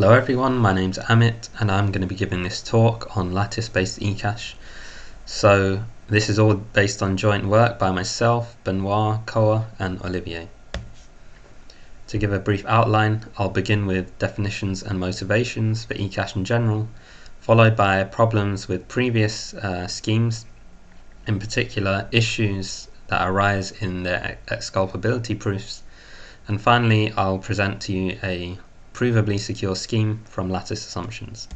Hello everyone, my name's Amit and I'm going to be giving this talk on lattice-based eCash. So this is all based on joint work by myself, Benoit, Khoa and Olivier. To give a brief outline, I'll begin with definitions and motivations for eCash in general, followed by problems with previous uh, schemes, in particular issues that arise in their exculpability proofs, and finally I'll present to you a provably secure scheme from lattice assumptions.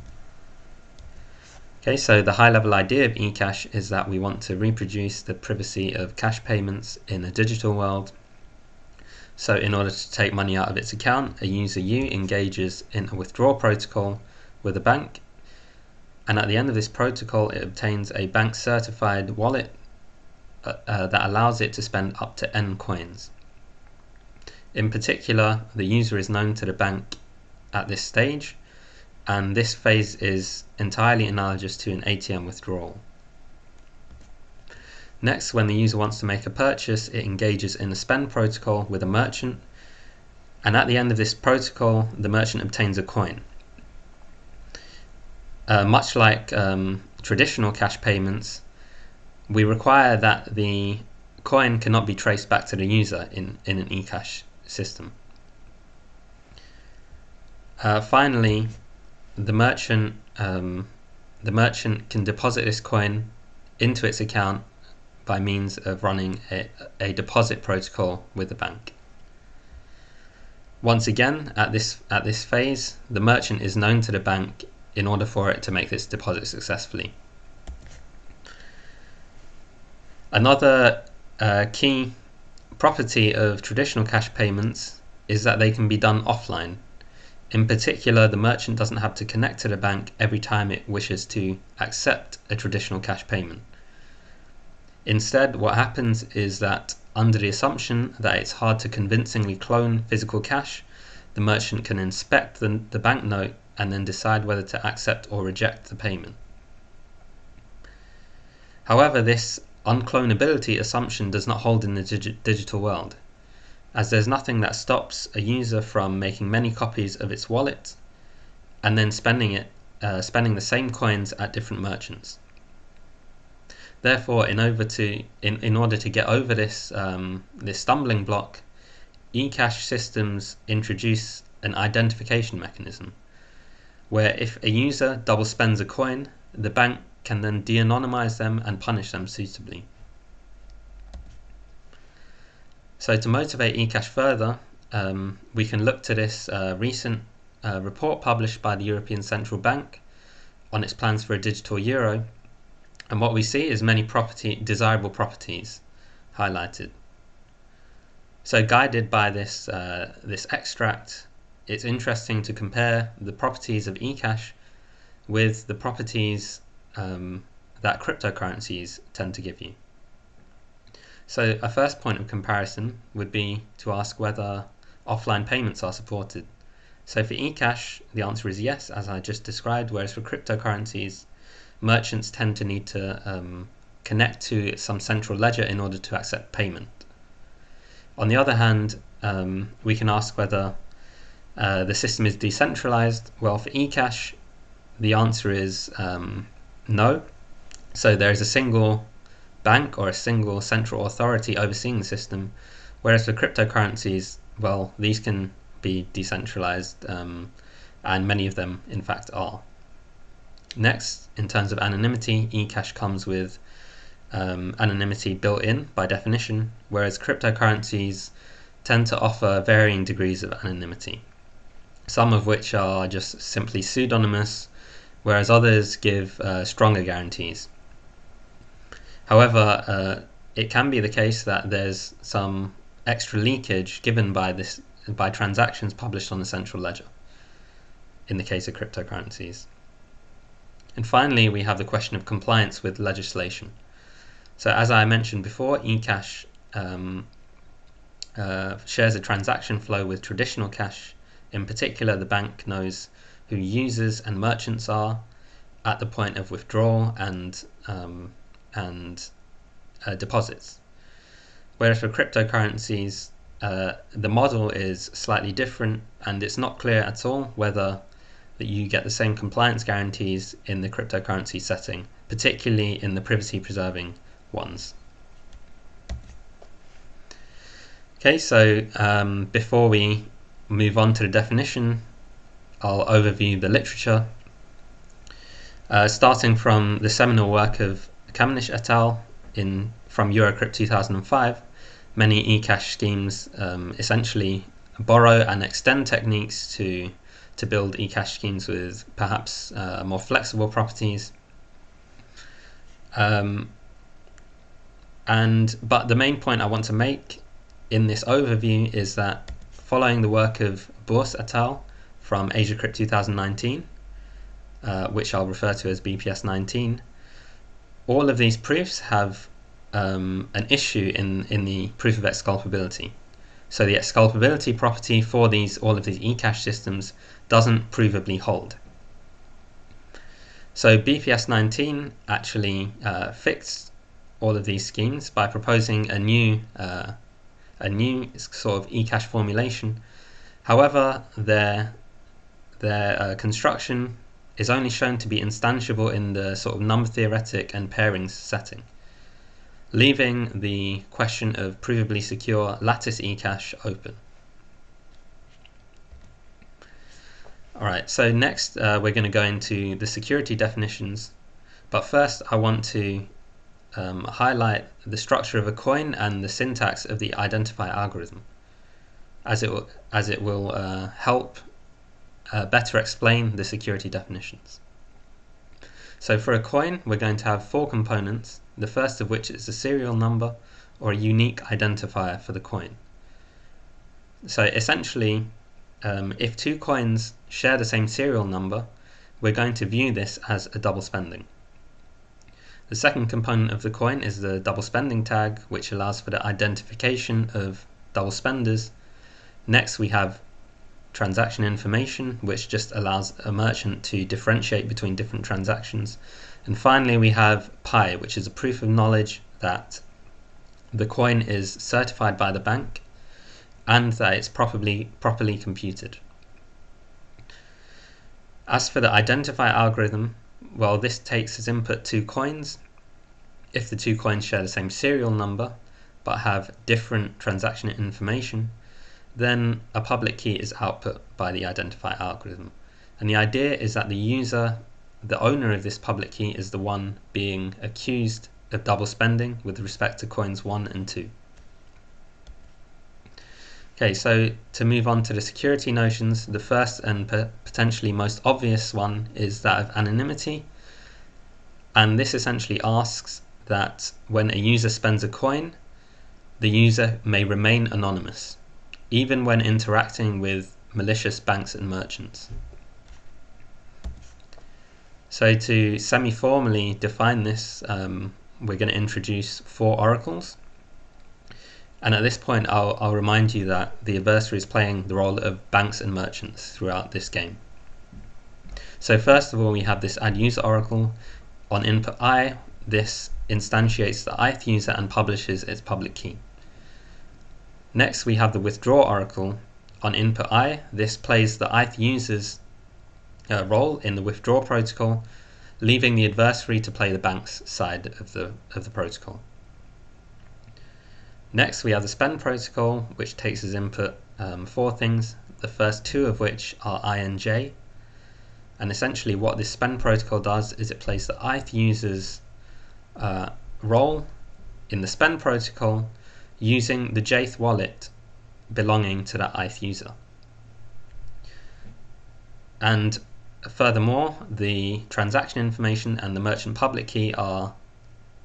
Okay, so the high level idea of eCash is that we want to reproduce the privacy of cash payments in a digital world. So in order to take money out of its account, a user U engages in a withdrawal protocol with a bank. And at the end of this protocol, it obtains a bank certified wallet uh, uh, that allows it to spend up to N coins. In particular, the user is known to the bank at this stage and this phase is entirely analogous to an ATM withdrawal. Next, when the user wants to make a purchase, it engages in a spend protocol with a merchant and at the end of this protocol, the merchant obtains a coin. Uh, much like um, traditional cash payments, we require that the coin cannot be traced back to the user in, in an eCash system. Uh, finally, the merchant um, the merchant can deposit this coin into its account by means of running a, a deposit protocol with the bank. Once again, at this at this phase, the merchant is known to the bank in order for it to make this deposit successfully. Another uh, key property of traditional cash payments is that they can be done offline in particular, the merchant doesn't have to connect to the bank every time it wishes to accept a traditional cash payment. Instead, what happens is that under the assumption that it's hard to convincingly clone physical cash, the merchant can inspect the, the banknote and then decide whether to accept or reject the payment. However, this unclonability assumption does not hold in the digi digital world as there's nothing that stops a user from making many copies of its wallet and then spending it uh, spending the same coins at different merchants. Therefore, in over to in, in order to get over this um, this stumbling block, eCash systems introduce an identification mechanism where if a user double spends a coin, the bank can then de-anonymize them and punish them suitably. So to motivate eCash further, um, we can look to this uh, recent uh, report published by the European Central Bank on its plans for a digital euro. And what we see is many property desirable properties highlighted. So guided by this, uh, this extract, it's interesting to compare the properties of eCash with the properties um, that cryptocurrencies tend to give you. So a first point of comparison would be to ask whether offline payments are supported. So for eCash, the answer is yes, as I just described, whereas for cryptocurrencies, merchants tend to need to um, connect to some central ledger in order to accept payment. On the other hand, um, we can ask whether uh, the system is decentralized. Well, for eCash, the answer is um, no. So there is a single bank or a single central authority overseeing the system, whereas for cryptocurrencies, well, these can be decentralized, um, and many of them, in fact, are. Next, in terms of anonymity, eCash comes with um, anonymity built in by definition, whereas cryptocurrencies tend to offer varying degrees of anonymity, some of which are just simply pseudonymous, whereas others give uh, stronger guarantees. However, uh, it can be the case that there's some extra leakage given by this by transactions published on the central ledger in the case of cryptocurrencies. And finally, we have the question of compliance with legislation. So as I mentioned before, eCash um, uh, shares a transaction flow with traditional cash. In particular, the bank knows who users and merchants are at the point of withdrawal and um, and uh, deposits. Whereas for cryptocurrencies, uh, the model is slightly different and it's not clear at all whether that you get the same compliance guarantees in the cryptocurrency setting, particularly in the privacy preserving ones. Okay, so um, before we move on to the definition, I'll overview the literature. Uh, starting from the seminal work of Kamenisch et al. in from Eurocrypt 2005, many eCash schemes um, essentially borrow and extend techniques to to build eCash schemes with perhaps uh, more flexible properties. Um, and but the main point I want to make in this overview is that following the work of Bourse et al. from AsiaCrypt 2019, uh, which I'll refer to as BPS 19, all of these proofs have um, an issue in, in the proof of exculpability. So the exculpability property for these all of these eCash systems doesn't provably hold. So BPS 19 actually uh, fixed all of these schemes by proposing a new uh, a new sort of eCash formulation. However, their their uh, construction is only shown to be instantiable in the sort of number theoretic and pairings setting, leaving the question of provably secure lattice eCash open. Alright, so next uh, we're going to go into the security definitions, but first I want to um, highlight the structure of a coin and the syntax of the identify algorithm, as it as it will uh, help uh, better explain the security definitions. So for a coin, we're going to have four components, the first of which is a serial number or a unique identifier for the coin. So essentially, um, if two coins share the same serial number, we're going to view this as a double spending. The second component of the coin is the double spending tag, which allows for the identification of double spenders. Next, we have transaction information, which just allows a merchant to differentiate between different transactions. And finally, we have Pi, which is a proof of knowledge that the coin is certified by the bank and that it's properly, properly computed. As for the identify algorithm, well, this takes as input two coins. If the two coins share the same serial number but have different transaction information, then a public key is output by the identify algorithm. And the idea is that the user, the owner of this public key, is the one being accused of double spending with respect to coins 1 and 2. Okay, so to move on to the security notions, the first and potentially most obvious one is that of anonymity. And this essentially asks that when a user spends a coin, the user may remain anonymous, even when interacting with malicious banks and merchants. So to semi-formally define this, um, we're going to introduce four oracles. And at this point, I'll, I'll remind you that the adversary is playing the role of banks and merchants throughout this game. So first of all, we have this add user oracle. On input i, this instantiates the ith user and publishes its public key. Next, we have the withdraw oracle. On input i, this plays the ith user's uh, role in the withdraw protocol, leaving the adversary to play the bank's side of the, of the protocol. Next, we have the spend protocol, which takes as input um, four things, the first two of which are i and j. And essentially what this spend protocol does is it plays the ith user's uh, role in the spend protocol using the jth wallet belonging to that ith user. And furthermore, the transaction information and the merchant public key are,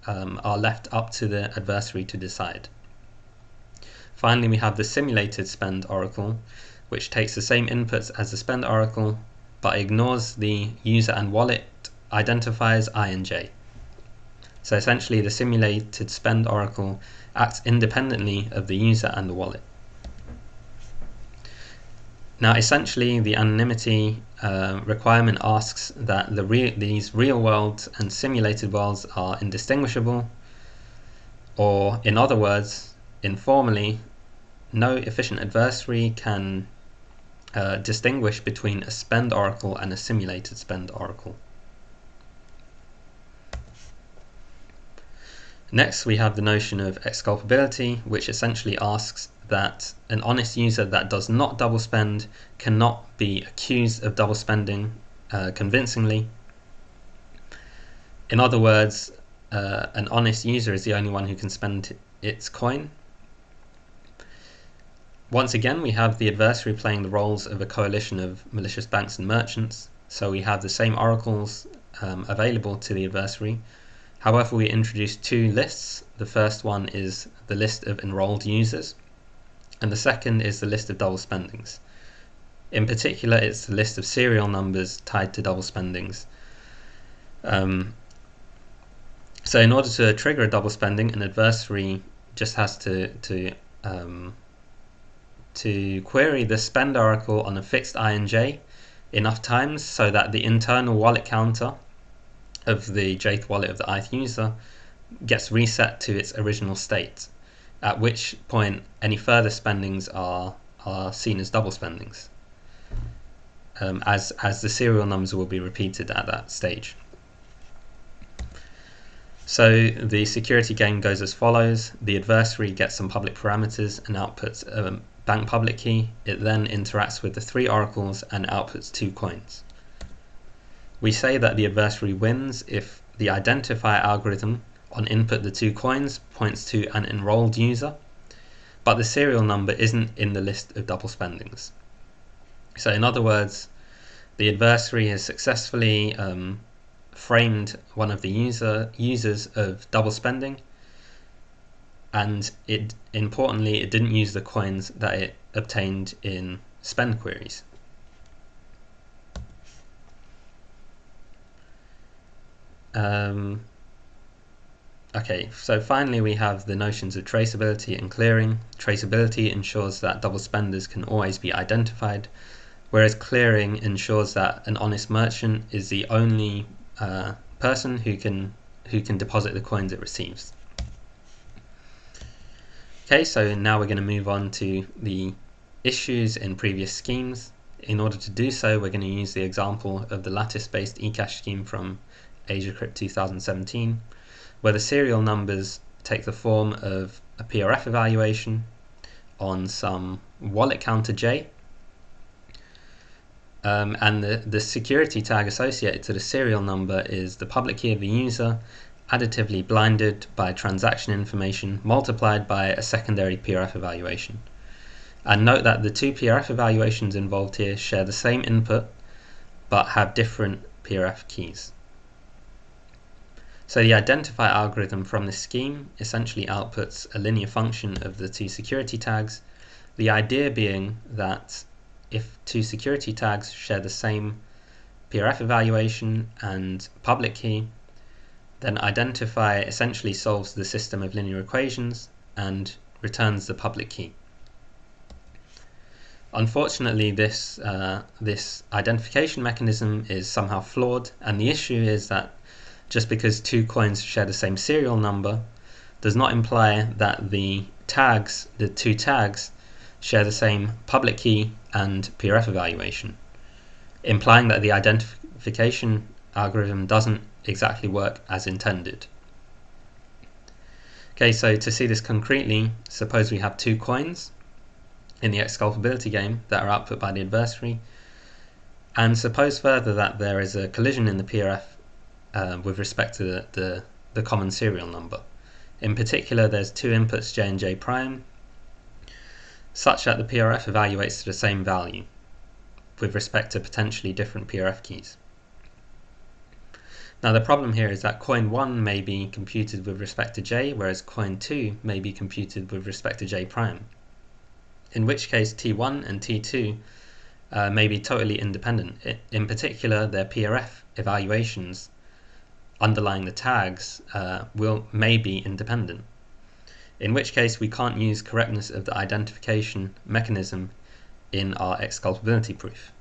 um, are left up to the adversary to decide. Finally, we have the simulated spend oracle, which takes the same inputs as the spend oracle, but ignores the user and wallet identifiers i and j. So essentially, the simulated spend oracle acts independently of the user and the wallet. Now, essentially, the anonymity uh, requirement asks that the re these real worlds and simulated worlds are indistinguishable, or in other words, informally, no efficient adversary can uh, distinguish between a spend oracle and a simulated spend oracle. Next, we have the notion of exculpability, which essentially asks that an honest user that does not double spend cannot be accused of double spending uh, convincingly. In other words, uh, an honest user is the only one who can spend its coin. Once again, we have the adversary playing the roles of a coalition of malicious banks and merchants. So we have the same oracles um, available to the adversary, However, we introduced two lists. The first one is the list of enrolled users, and the second is the list of double spendings. In particular, it's the list of serial numbers tied to double spendings. Um, so in order to trigger a double spending, an adversary just has to to um, to query the spend oracle on a fixed INJ enough times so that the internal wallet counter of the Jth wallet of the ith user gets reset to its original state, at which point any further spendings are, are seen as double spendings, um, as, as the serial numbers will be repeated at that stage. So the security game goes as follows. The adversary gets some public parameters and outputs a bank public key. It then interacts with the three oracles and outputs two coins. We say that the adversary wins if the identifier algorithm on input the two coins points to an enrolled user, but the serial number isn't in the list of double spendings. So in other words, the adversary has successfully um, framed one of the user users of double spending, and it importantly it didn't use the coins that it obtained in spend queries. Um, okay, so finally we have the notions of traceability and clearing. Traceability ensures that double spenders can always be identified, whereas clearing ensures that an honest merchant is the only uh, person who can who can deposit the coins it receives. Okay, so now we're going to move on to the issues in previous schemes. In order to do so, we're going to use the example of the lattice-based eCash scheme from AsiaCrypt 2017, where the serial numbers take the form of a PRF evaluation on some wallet counter J. Um, and the, the security tag associated to the serial number is the public key of the user, additively blinded by transaction information multiplied by a secondary PRF evaluation. And note that the two PRF evaluations involved here share the same input but have different PRF keys. So the identify algorithm from this scheme essentially outputs a linear function of the two security tags, the idea being that if two security tags share the same PRF evaluation and public key, then identify essentially solves the system of linear equations and returns the public key. Unfortunately, this, uh, this identification mechanism is somehow flawed, and the issue is that just because two coins share the same serial number does not imply that the tags, the two tags, share the same public key and PRF evaluation, implying that the identification algorithm doesn't exactly work as intended. Okay, so to see this concretely, suppose we have two coins in the exculpability game that are output by the adversary, and suppose further that there is a collision in the PRF uh, with respect to the, the, the common serial number. In particular, there's two inputs j and j prime, such that the PRF evaluates to the same value with respect to potentially different PRF keys. Now the problem here is that coin 1 may be computed with respect to j, whereas coin 2 may be computed with respect to j prime. In which case t1 and t2 uh, may be totally independent. In particular, their PRF evaluations underlying the tags uh, will may be independent. In which case we can't use correctness of the identification mechanism in our exculpability proof.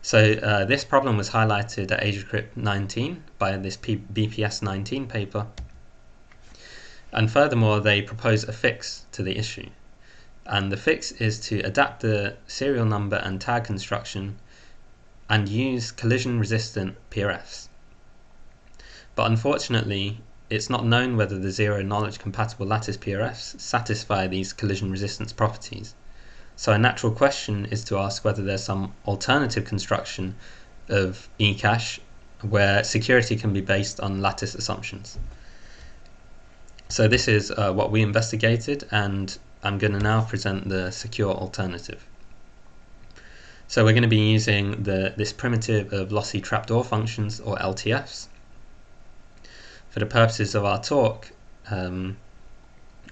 So uh, this problem was highlighted at AsiaCrypt 19 by this P BPS 19 paper. And furthermore, they propose a fix to the issue. And the fix is to adapt the serial number and tag construction and use collision resistant PRFs. But unfortunately, it's not known whether the zero knowledge compatible lattice PRFs satisfy these collision resistance properties. So a natural question is to ask whether there's some alternative construction of eCash where security can be based on lattice assumptions. So this is uh, what we investigated and I'm going to now present the secure alternative. So we're going to be using the, this primitive of lossy trapdoor functions or LTFs. For the purposes of our talk, um,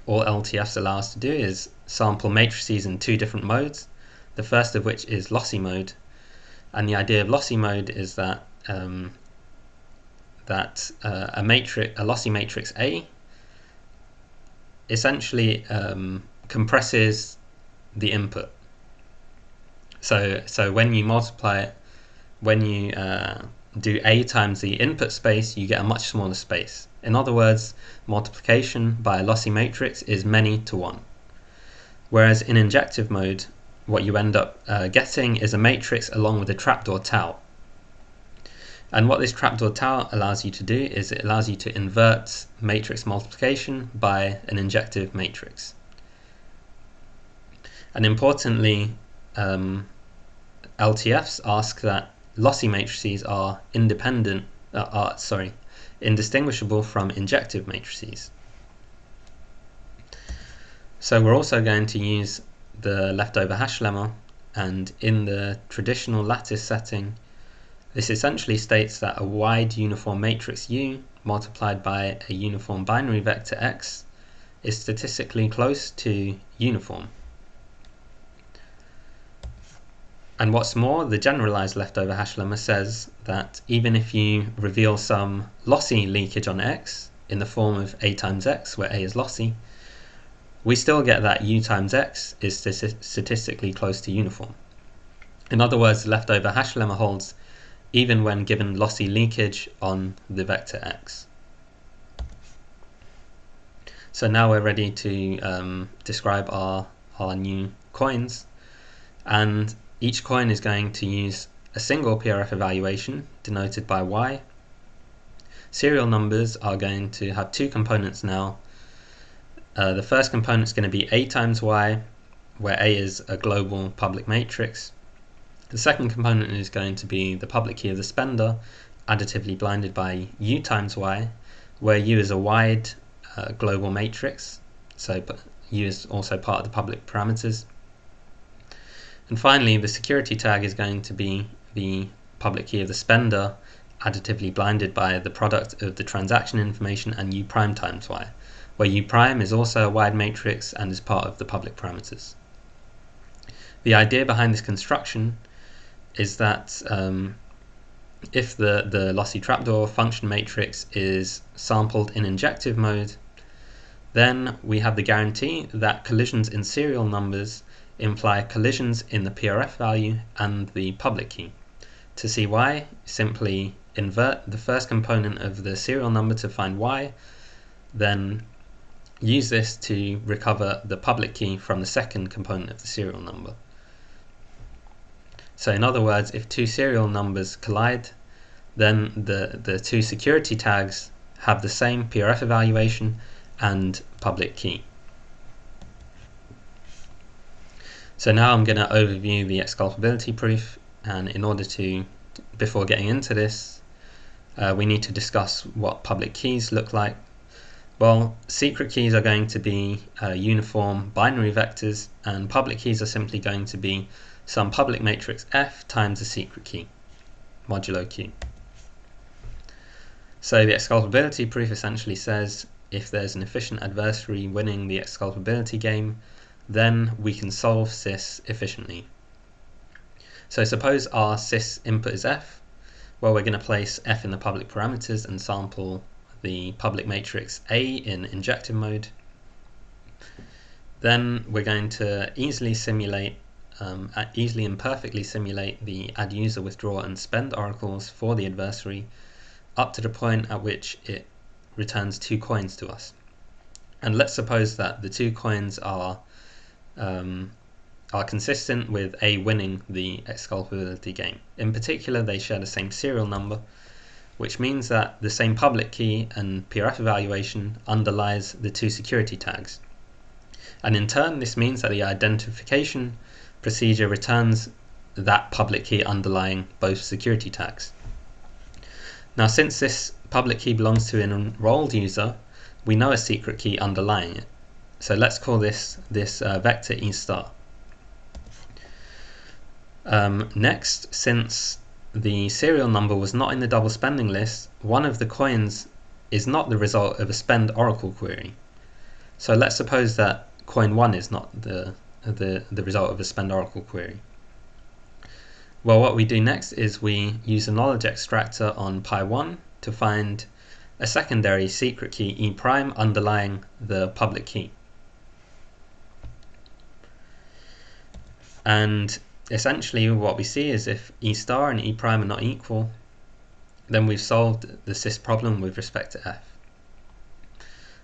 all LTFs allow us to do is sample matrices in two different modes, the first of which is lossy mode. And the idea of lossy mode is that um, that uh, a matrix, a lossy matrix A, essentially um, compresses the input. So so when you multiply it, when you uh, do A times the input space, you get a much smaller space. In other words, multiplication by a lossy matrix is many to one. Whereas in injective mode, what you end up uh, getting is a matrix along with a trapdoor tau. And what this trapdoor tau allows you to do is it allows you to invert matrix multiplication by an injective matrix. And importantly, um, LTFs ask that lossy matrices are independent, uh, are, sorry, indistinguishable from injective matrices. So we're also going to use the leftover hash lemma and in the traditional lattice setting this essentially states that a wide uniform matrix U multiplied by a uniform binary vector X is statistically close to uniform. And what's more, the generalized leftover hash lemma says that even if you reveal some lossy leakage on X in the form of A times X, where A is lossy, we still get that u times x is statistically close to uniform. In other words, the leftover hash lemma holds even when given lossy leakage on the vector x. So now we're ready to um, describe our, our new coins and each coin is going to use a single PRF evaluation denoted by y. Serial numbers are going to have two components now uh, the first component is going to be A times Y, where A is a global public matrix. The second component is going to be the public key of the spender, additively blinded by U times Y, where U is a wide uh, global matrix, so U is also part of the public parameters. And finally, the security tag is going to be the public key of the spender, additively blinded by the product of the transaction information and U prime times Y where U prime is also a wide matrix and is part of the public parameters. The idea behind this construction is that um, if the, the lossy trapdoor function matrix is sampled in injective mode, then we have the guarantee that collisions in serial numbers imply collisions in the PRF value and the public key. To see why, simply invert the first component of the serial number to find y, then use this to recover the public key from the second component of the serial number. So in other words, if two serial numbers collide, then the, the two security tags have the same PRF evaluation and public key. So now I'm going to overview the exculpability proof and in order to, before getting into this, uh, we need to discuss what public keys look like well, secret keys are going to be uh, uniform binary vectors, and public keys are simply going to be some public matrix F times a secret key, modulo Q. So the exculpability proof essentially says if there's an efficient adversary winning the exculpability game, then we can solve SIS efficiently. So suppose our SIS input is F, well we're going to place F in the public parameters and sample the public matrix A in injective mode. Then we're going to easily simulate, um, easily and perfectly simulate the add user withdraw and spend oracles for the adversary up to the point at which it returns two coins to us. And let's suppose that the two coins are um, are consistent with A winning the exculpability game. In particular, they share the same serial number, which means that the same public key and PRF evaluation underlies the two security tags. And in turn, this means that the identification procedure returns that public key underlying both security tags. Now, since this public key belongs to an enrolled user, we know a secret key underlying it. So let's call this this uh, vector e star. Um, next, since the serial number was not in the double spending list, one of the coins is not the result of a spend oracle query. So let's suppose that coin 1 is not the, the, the result of a spend oracle query. Well, what we do next is we use a knowledge extractor on Pi 1 to find a secondary secret key E prime underlying the public key. And essentially what we see is if E star and E prime are not equal, then we've solved the SIS problem with respect to F.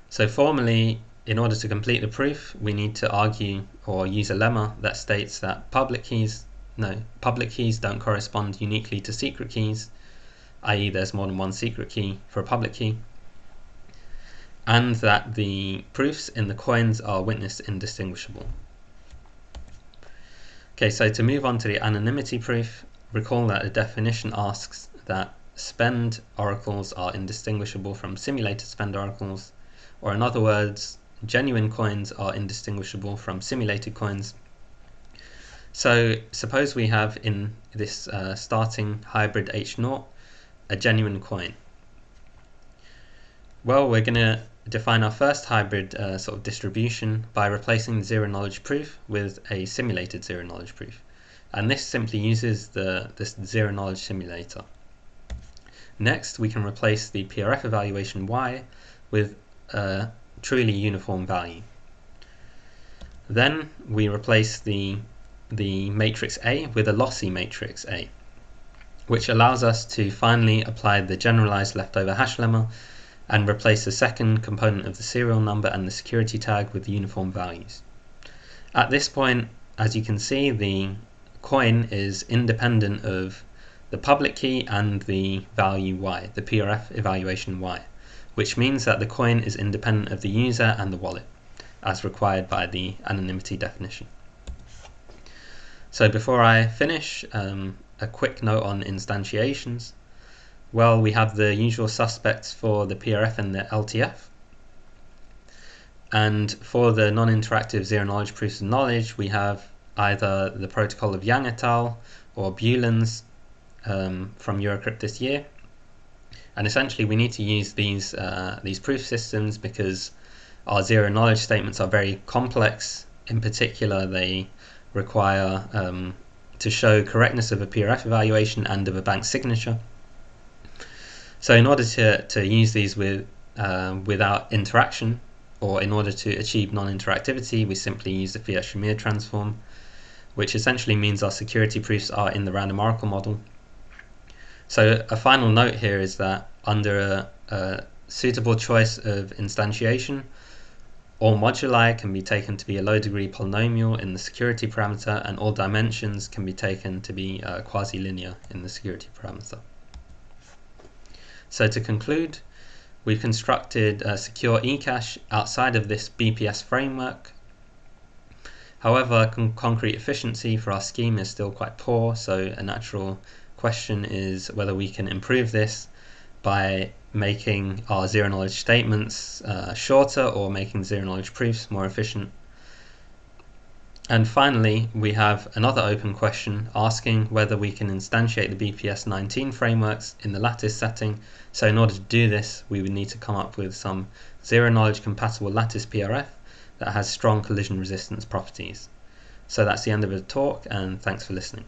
So formally, in order to complete the proof, we need to argue or use a lemma that states that public keys, no, public keys don't correspond uniquely to secret keys, i.e. there's more than one secret key for a public key, and that the proofs in the coins are witness indistinguishable. Okay, so to move on to the anonymity proof, recall that the definition asks that spend oracles are indistinguishable from simulated spend oracles, or in other words, genuine coins are indistinguishable from simulated coins. So suppose we have in this uh, starting hybrid H0 a genuine coin. Well, we're going to define our first hybrid uh, sort of distribution by replacing the zero knowledge proof with a simulated zero knowledge proof. And this simply uses the this zero knowledge simulator. Next, we can replace the PRF evaluation y with a truly uniform value. Then we replace the, the matrix A with a lossy matrix A, which allows us to finally apply the generalized leftover hash lemma and replace the second component of the serial number and the security tag with uniform values. At this point, as you can see, the coin is independent of the public key and the value y, the PRF evaluation y, which means that the coin is independent of the user and the wallet, as required by the anonymity definition. So before I finish, um, a quick note on instantiations. Well, we have the usual suspects for the PRF and the LTF. And for the non-interactive zero-knowledge proofs of knowledge, we have either the protocol of Yang et al. or Bulens um, from Eurocrypt this year. And essentially, we need to use these uh, these proof systems because our zero knowledge statements are very complex. In particular, they require um, to show correctness of a PRF evaluation and of a bank signature. So in order to, to use these with uh, without interaction, or in order to achieve non-interactivity, we simply use the Fiat-Shamir transform, which essentially means our security proofs are in the random oracle model. So a final note here is that under a, a suitable choice of instantiation, all moduli can be taken to be a low degree polynomial in the security parameter and all dimensions can be taken to be uh, quasi-linear in the security parameter. So to conclude, we've constructed a secure eCash outside of this BPS framework. However, con concrete efficiency for our scheme is still quite poor, so a natural question is whether we can improve this by making our zero knowledge statements uh, shorter or making zero knowledge proofs more efficient. And finally, we have another open question asking whether we can instantiate the BPS 19 frameworks in the lattice setting. So in order to do this, we would need to come up with some zero knowledge compatible lattice PRF that has strong collision resistance properties. So that's the end of the talk and thanks for listening.